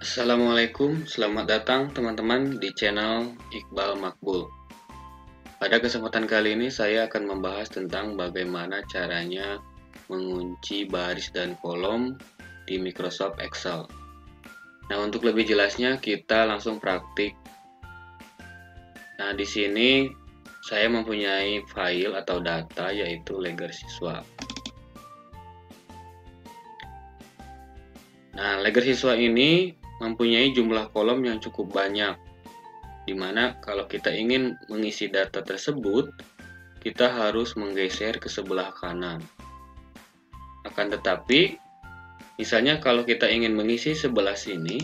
Assalamualaikum, selamat datang teman-teman di channel Iqbal Makbul. Pada kesempatan kali ini saya akan membahas tentang bagaimana caranya mengunci baris dan kolom di Microsoft Excel. Nah, untuk lebih jelasnya kita langsung praktik. Nah, di sini saya mempunyai file atau data yaitu leger siswa. Nah, leger siswa ini mempunyai jumlah kolom yang cukup banyak, di mana kalau kita ingin mengisi data tersebut, kita harus menggeser ke sebelah kanan. Akan tetapi, misalnya kalau kita ingin mengisi sebelah sini,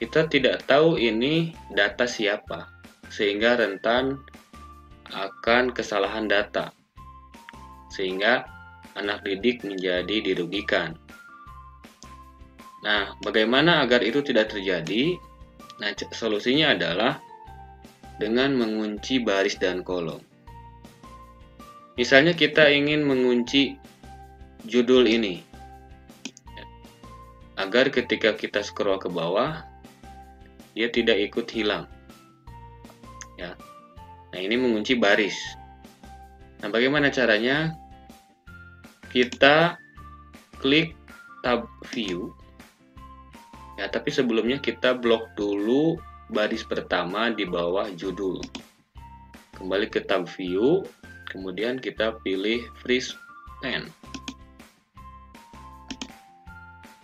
kita tidak tahu ini data siapa, sehingga rentan akan kesalahan data, sehingga anak didik menjadi dirugikan. Nah, bagaimana agar itu tidak terjadi? Nah, solusinya adalah dengan mengunci baris dan kolom. Misalnya kita ingin mengunci judul ini. Agar ketika kita scroll ke bawah, dia tidak ikut hilang. Ya. Nah, ini mengunci baris. Nah, bagaimana caranya? Kita klik tab view Ya, tapi sebelumnya kita blok dulu baris pertama di bawah judul. Kembali ke tab view, kemudian kita pilih freeze pen.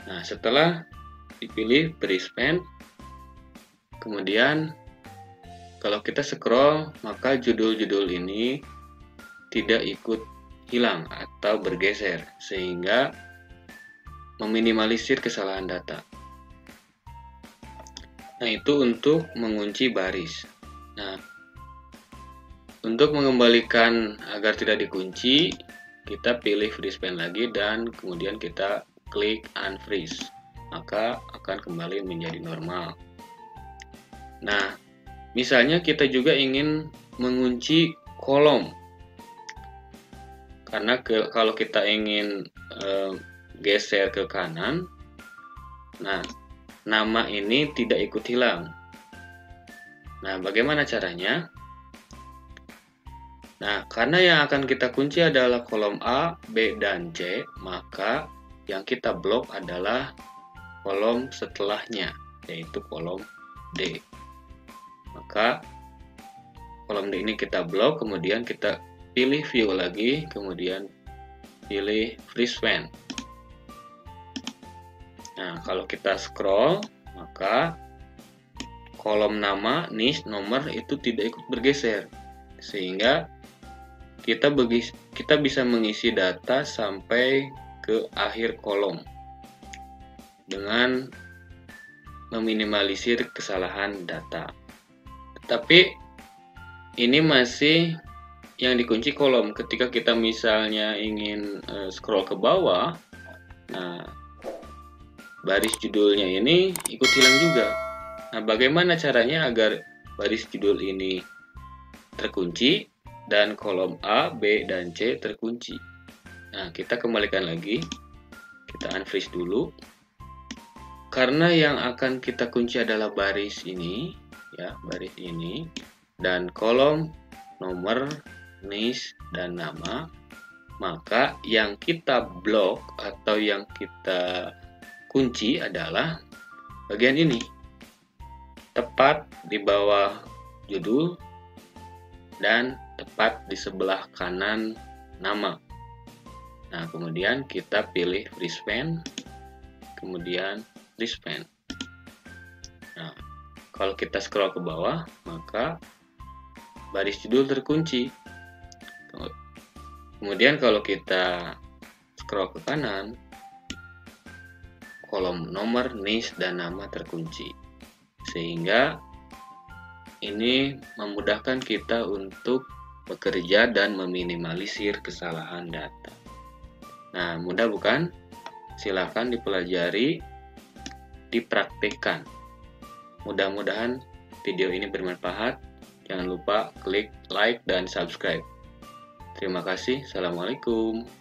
Nah, setelah dipilih freeze pen, kemudian kalau kita scroll, maka judul-judul ini tidak ikut hilang atau bergeser, sehingga meminimalisir kesalahan data. Nah, itu untuk mengunci baris. Nah, untuk mengembalikan agar tidak dikunci, kita pilih freeze pen lagi dan kemudian kita klik unfreeze. Maka akan kembali menjadi normal. Nah, misalnya kita juga ingin mengunci kolom. Karena ke, kalau kita ingin e, geser ke kanan, nah nama ini tidak ikut hilang. Nah, bagaimana caranya? Nah, karena yang akan kita kunci adalah kolom A, B, dan C, maka yang kita blok adalah kolom setelahnya, yaitu kolom D. Maka kolom D ini kita blok, kemudian kita pilih view lagi, kemudian pilih freeze pen. Nah, kalau kita scroll, maka kolom nama, niche, nomor itu tidak ikut bergeser. Sehingga kita bagi, kita bisa mengisi data sampai ke akhir kolom dengan meminimalisir kesalahan data. Tetapi ini masih yang dikunci kolom. Ketika kita misalnya ingin uh, scroll ke bawah, nah baris judulnya ini ikut hilang juga. Nah, bagaimana caranya agar baris judul ini terkunci dan kolom A, B, dan C terkunci? Nah, kita kembalikan lagi. Kita unfreeze dulu. Karena yang akan kita kunci adalah baris ini, ya, baris ini dan kolom nomor, niche, dan nama, maka yang kita blok atau yang kita kunci adalah bagian ini. Tepat di bawah judul dan tepat di sebelah kanan nama. Nah, kemudian kita pilih freeze pen, kemudian freeze pen. Nah, kalau kita scroll ke bawah, maka baris judul terkunci. Kemudian kalau kita scroll ke kanan, kolom nomor, niche, dan nama terkunci. Sehingga ini memudahkan kita untuk bekerja dan meminimalisir kesalahan data. Nah, mudah bukan? Silahkan dipelajari, dipraktikkan. Mudah-mudahan video ini bermanfaat. Jangan lupa klik like dan subscribe. Terima kasih. Assalamualaikum.